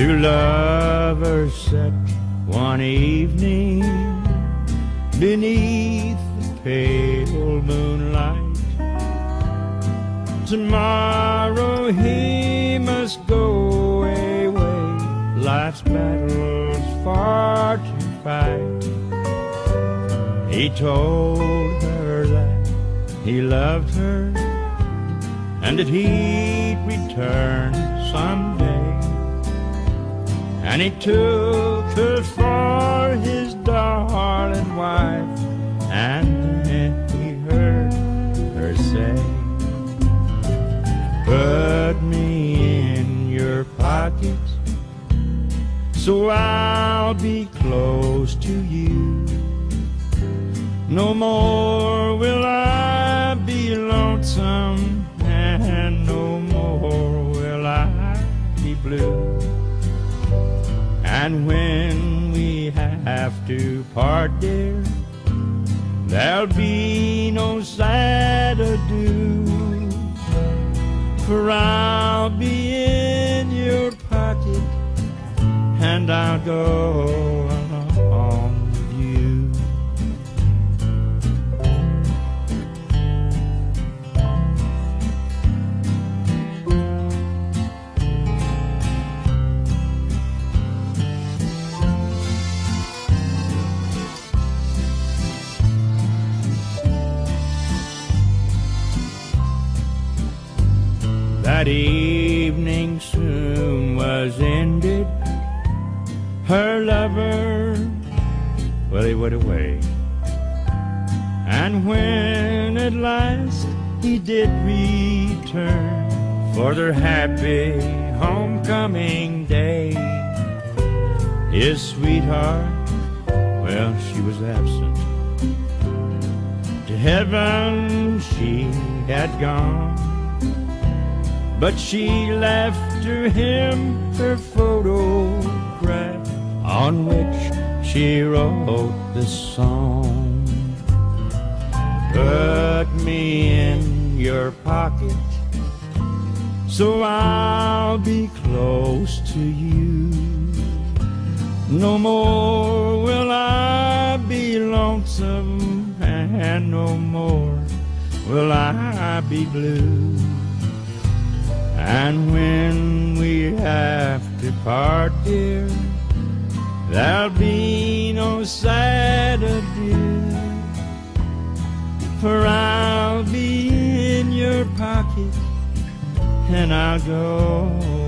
Two lovers sat one evening beneath the pale moonlight. Tomorrow he must go away, life's battles far to fight. He told her that he loved her and that he'd return someday. And he took her for his darling wife, and then he heard her say, Put me in your pocket so I'll be close to you. No more will I And when we have to part, dear, there'll be no sad adieu. For I'll be in your pocket, and I'll go That evening soon was ended. Her lover, well, he went away. And when at last he did return for their happy homecoming day, his sweetheart, well, she was absent. To heaven she had gone. But she left to him her photograph on which she wrote this song. Put me in your pocket so I'll be close to you. No more will I be lonesome, and no more will I be blue. And when we have to part, dear, there'll be no sad adieu. For I'll be in your pocket, and I'll go